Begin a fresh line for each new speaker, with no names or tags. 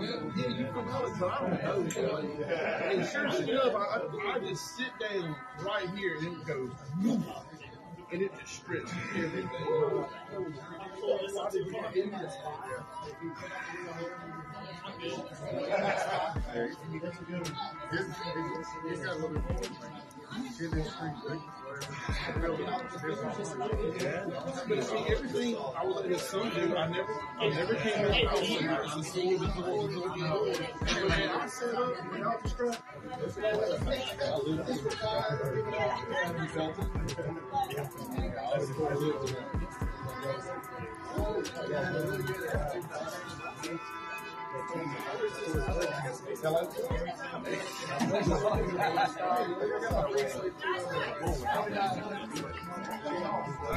Yeah, you know it, but I don't know. And sure enough, I, I, just sit down right here and it goes, and it just stretches everything. But see, everything I was his son do, I never, I never came in and I was the door, the door. And I set up without the strap, Hello?